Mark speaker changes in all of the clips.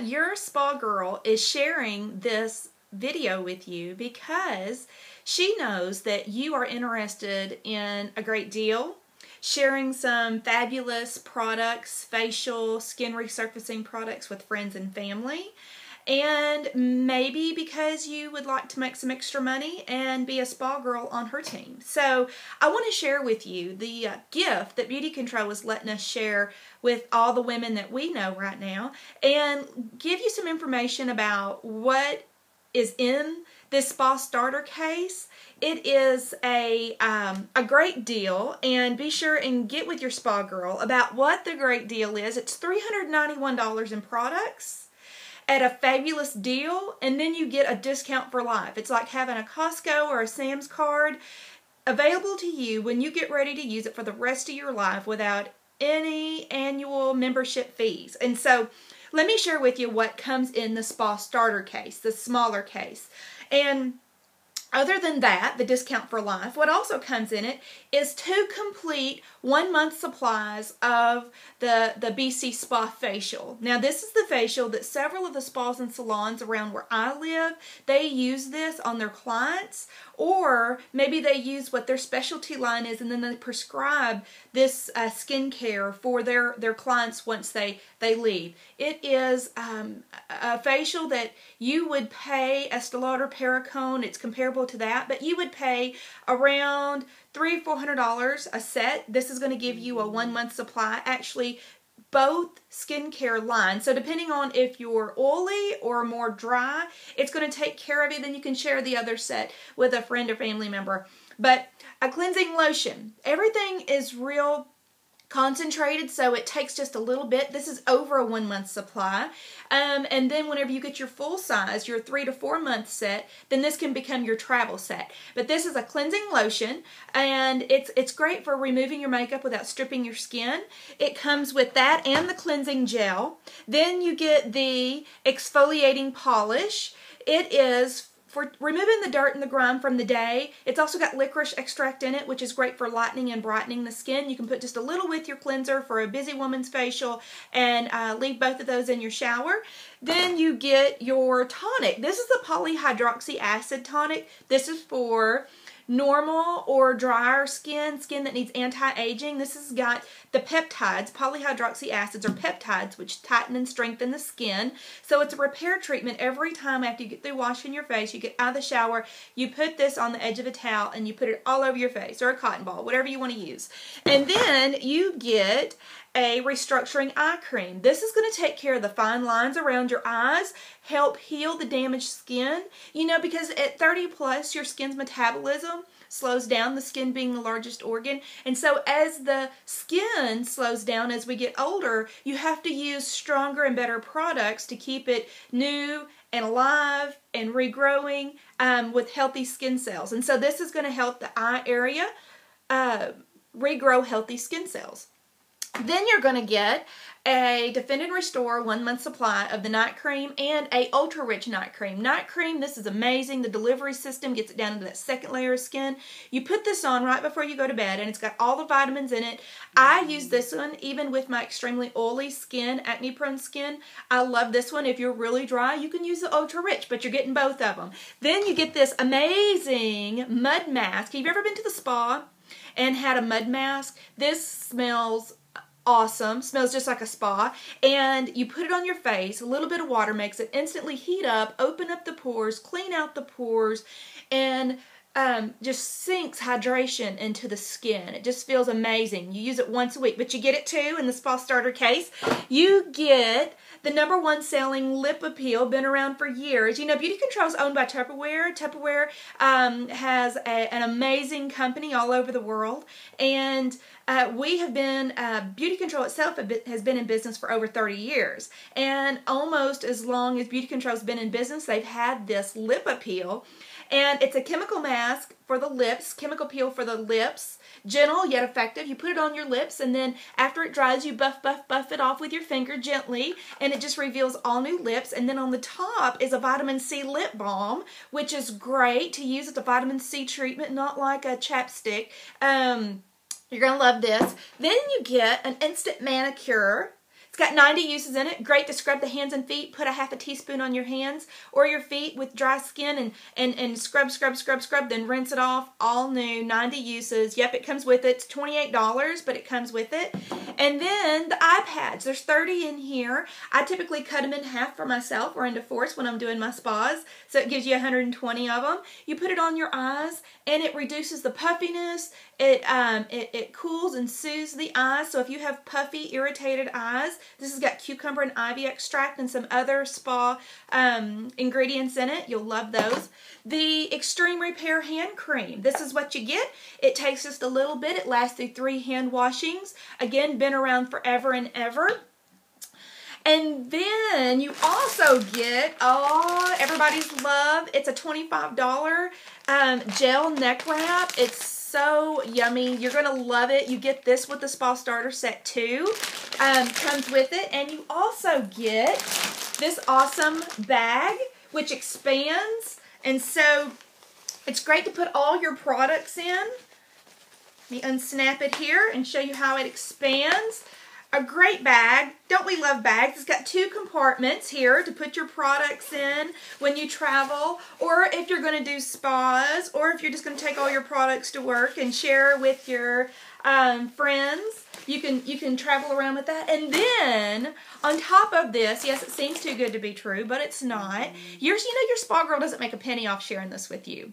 Speaker 1: Your spa girl is sharing this video with you because she knows that you are interested in a great deal, sharing some fabulous products, facial, skin resurfacing products with friends and family and maybe because you would like to make some extra money and be a spa girl on her team. So I want to share with you the uh, gift that BeautiControl is letting us share with all the women that we know right now and give you some information about what is in this spa starter case. It is a um, a great deal, and be sure and get with your spa girl about what the great deal is. It's $391 in products at a fabulous deal and then you get a discount for life. It's like having a Costco or a Sam's card available to you when you get ready to use it for the rest of your life without any annual membership fees. And so let me share with you what comes in the spa starter case, the smaller case. And other than that, the discount for life, what also comes in it is two complete one month supplies of the, the BC Spa facial. Now, this is the facial that several of the spas and salons around where I live, they use this on their clients, or maybe they use what their specialty line is and then they prescribe this uh, skincare for their, their clients once they, they leave. It is um, a facial that you would pay Estee Lauder Perricone, it's comparable to that, but you would pay around three four hundred dollars a set. This is going to give you a one month supply. Actually both skincare lines so depending on if you're oily or more dry it's going to take care of you then you can share the other set with a friend or family member. But a cleansing lotion everything is real concentrated so it takes just a little bit. This is over a one month supply. Um, and then whenever you get your full size your three to four month set then this can become your travel set. But this is a cleansing lotion and it's it's great for removing your makeup without stripping your skin. It comes with that and the cleansing gel. Then you get the exfoliating polish. It is for removing the dirt and the grime from the day. It's also got licorice extract in it, which is great for lightening and brightening the skin. You can put just a little with your cleanser for a busy woman's facial and uh, leave both of those in your shower. Then you get your tonic. This is the polyhydroxy acid tonic. This is for normal or drier skin, skin that needs anti-aging. This has got the peptides, polyhydroxy acids or peptides, which tighten and strengthen the skin. So it's a repair treatment every time after you get through washing your face, you get out of the shower, you put this on the edge of a towel and you put it all over your face or a cotton ball, whatever you want to use. And then you get a restructuring eye cream. This is going to take care of the fine lines around your eyes, help heal the damaged skin. You know, because at 30 plus, your skin's metabolism slows down, the skin being the largest organ. And so as the skin slows down as we get older, you have to use stronger and better products to keep it new and alive and regrowing um, with healthy skin cells. And so this is going to help the eye area uh, regrow healthy skin cells. Then you're going to get a Defend and Restore one month supply of the night cream and a ultra rich night cream. Night cream, this is amazing. The delivery system gets it down into that second layer of skin. You put this on right before you go to bed and it's got all the vitamins in it. I use this one even with my extremely oily skin, acne prone skin. I love this one. If you're really dry, you can use the ultra rich, but you're getting both of them. Then you get this amazing mud mask. Have you ever been to the spa? And had a mud mask. This smells awesome smells just like a spa and you put it on your face a little bit of water makes it instantly heat up open up the pores clean out the pores and um, just sinks hydration into the skin. It just feels amazing. You use it once a week, but you get it too in the spa starter case. You get the number one selling Lip Apeel, been around for years. You know, BeautiControl is owned by Tupperware. Tupperware um, has a, an amazing company all over the world, and uh, we have been, uh, BeautiControl itself has been in business for over 30 years. And almost as long as BeautiControl has been in business, they've had this Lip Apeel. And it's a chemical mask for the lips, chemical peel for the lips, gentle yet effective. You put it on your lips and then after it dries, you buff, buff, buff it off with your finger gently and it just reveals all new lips. And then on the top is a vitamin C lip balm, which is great to use as a vitamin C treatment, not like a chapstick. Um, you're going to love this. Then you get an instant manicure It's got 90 uses in it. Great to scrub the hands and feet. Put a half a teaspoon on your hands or your feet with dry skin and, and, and scrub, scrub, scrub, scrub, then rinse it off. All new, 90 uses. Yep, it comes with it. It's $28, but it comes with it. And then the eye pads. There's 30 in here. I typically cut them in half for myself or into fourths when I'm doing my spas. So it gives you 120 of them. You put it on your eyes and it reduces the puffiness. It, um, it, it cools and soothes the eyes. So if you have puffy, irritated eyes, this has got cucumber and ivy extract and some other spa um, ingredients in it. You'll love those. The Extreme Repair Hand Cream. This is what you get. It takes just a little bit. It lasts through three hand washings. Again, been around forever and ever. And then you also get, oh, everybody's love. It's a $25 um, gel neck wrap. It's so yummy. You're going to love it. You get this with the Spa Starter Set too. Um, comes with it. And you also get this awesome bag, which expands. And so it's great to put all your products in. Let me unsnap it here and show you how it expands a great bag. Don't we love bags? It's got two compartments here to put your products in when you travel or if you're going to do spas or if you're just going to take all your products to work and share with your um, friends. You can you can travel around with that. And then on top of this, yes, it seems too good to be true, but it's not. Your, you know your spa girl doesn't make a penny off sharing this with you.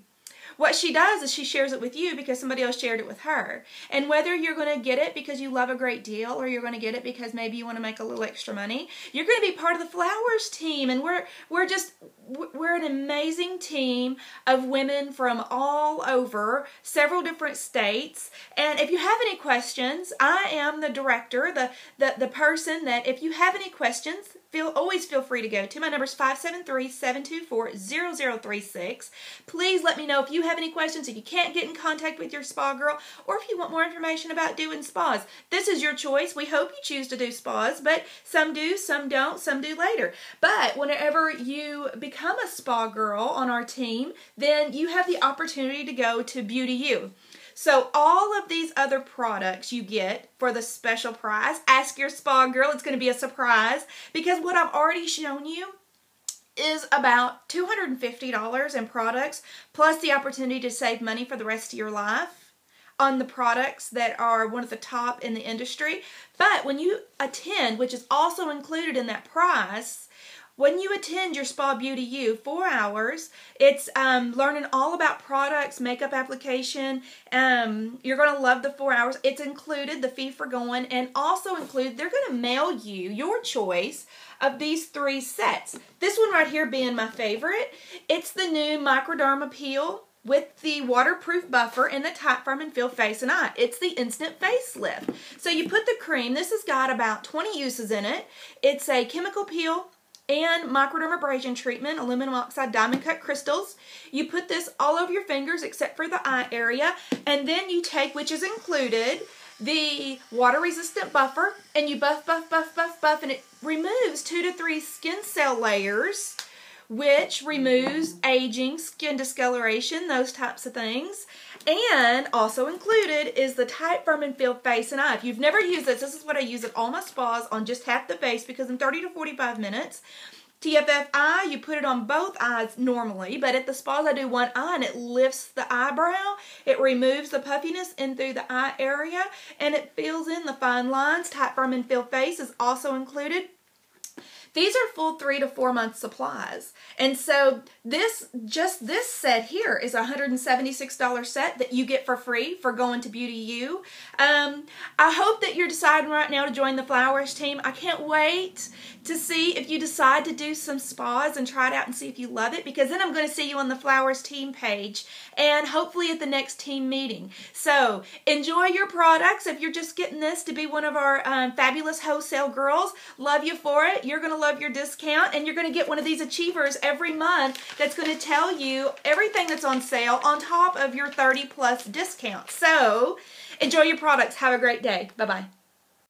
Speaker 1: What she does is she shares it with you because somebody else shared it with her. And whether you're going to get it because you love a great deal or you're going to get it because maybe you want to make a little extra money, you're going to be part of the flowers team. And we're we're just we're an amazing team of women from all over, several different states. And if you have any questions, I am the director, the the, the person that if you have any questions, feel always feel free to go to. My number is 573-724-0036. Please let me know if you have any questions, if you can't get in contact with your spa girl, or if you want more information about doing spas. This is your choice. We hope you choose to do spas, but some do, some don't, some do later. But whenever you become a spa girl on our team, then you have the opportunity to go to Beauty U. So all of these other products you get for the special price, ask your spa girl, it's going to be a surprise because what I've already shown you is about $250 in products plus the opportunity to save money for the rest of your life on the products that are one of the top in the industry. But when you attend, which is also included in that price, when you attend your Spa Beauty U, four hours, it's um, learning all about products, makeup application. Um, you're going to love the four hours. It's included, the fee for going, and also include, they're going to mail you your choice of these three sets. This one right here being my favorite. It's the new Microderma Peel with the waterproof buffer and the tight firm and Fill Face and Eye. It's the instant facelift. So you put the cream. This has got about 20 uses in it. It's a chemical peel, and microdermabrasion treatment, aluminum oxide diamond cut crystals. You put this all over your fingers except for the eye area, and then you take, which is included, the water resistant buffer, and you buff, buff, buff, buff, buff, and it removes two to three skin cell layers which removes aging, skin discoloration, those types of things. And also included is the Tight Firm and Fill Face and Eye. If you've never used this, this is what I use at all my spas on just half the face because in 30 to 45 minutes, TFFI, you put it on both eyes normally, but at the spas I do one eye and it lifts the eyebrow. It removes the puffiness in through the eye area and it fills in the fine lines. Tight Firm and Feel Face is also included. These are full three to four month supplies. And so this, just this set here is a $176 set that you get for free for going to Beauty U. Um, I hope that you're deciding right now to join the Flowers team. I can't wait to see if you decide to do some spas and try it out and see if you love it because then I'm going to see you on the Flowers team page and hopefully at the next team meeting. So enjoy your products. If you're just getting this to be one of our um, fabulous wholesale girls, love you for it. You're going to love your discount and you're going to get one of these achievers every month that's going to tell you everything that's on sale on top of your 30 plus discount. So enjoy your products. Have a great day. Bye-bye.